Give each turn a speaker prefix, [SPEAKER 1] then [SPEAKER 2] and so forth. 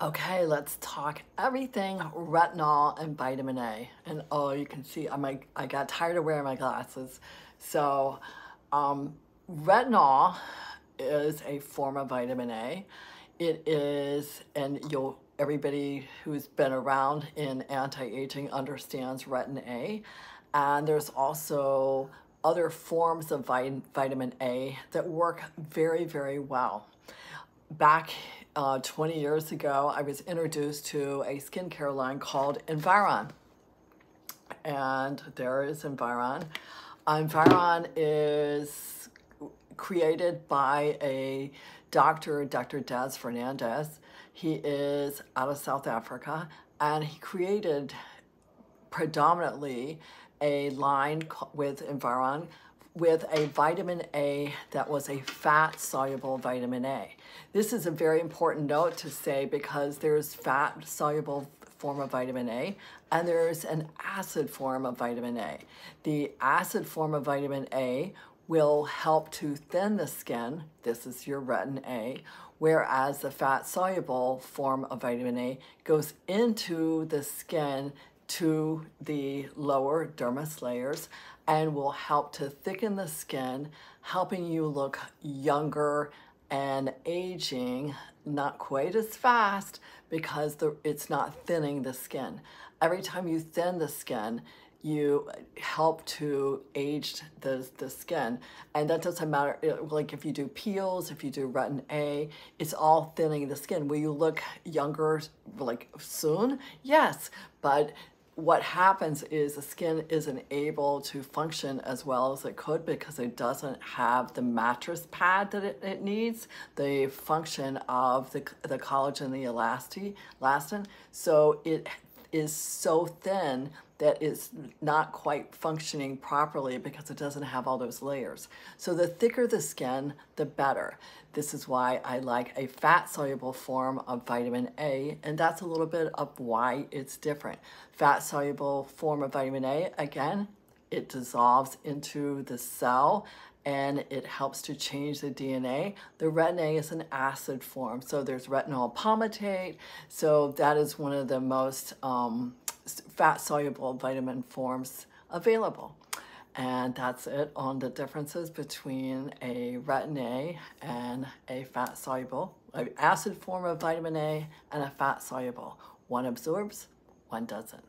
[SPEAKER 1] Okay, let's talk everything retinol and vitamin A. And oh, you can see I'm like, I got tired of wearing my glasses. So, um, retinol is a form of vitamin A. It is, and you'll everybody who's been around in anti-aging understands retin A. And there's also other forms of vitamin A that work very, very well. Back uh, 20 years ago, I was introduced to a skincare line called Environ. And there is Environ. Environ is created by a doctor, Dr. Des Fernandes. He is out of South Africa, and he created predominantly a line with Environ with a vitamin A that was a fat soluble vitamin A. This is a very important note to say because there's fat soluble form of vitamin A and there's an acid form of vitamin A. The acid form of vitamin A will help to thin the skin. This is your retin A, whereas the fat soluble form of vitamin A goes into the skin to the lower dermis layers and will help to thicken the skin, helping you look younger and aging not quite as fast because the, it's not thinning the skin. Every time you thin the skin, you help to age the, the skin. And that doesn't matter, uh, like if you do peels, if you do retin A, it's all thinning the skin. Will you look younger like soon? Yes, but what happens is the skin isn't able to function as well as it could because it doesn't have the mattress pad that it, it needs, the function of the, the collagen, the elasti, elastin. So it is so thin that it's not quite functioning properly because it doesn't have all those layers. So the thicker the skin, the better. This is why I like a fat soluble form of vitamin A, and that's a little bit of why it's different. Fat soluble form of vitamin A, again, it dissolves into the cell and it helps to change the DNA. The retin A is an acid form, so there's retinol palmitate. So that is one of the most um, fat-soluble vitamin forms available. And that's it on the differences between a retin A and a fat-soluble, an acid form of vitamin A and a fat-soluble. One absorbs, one doesn't.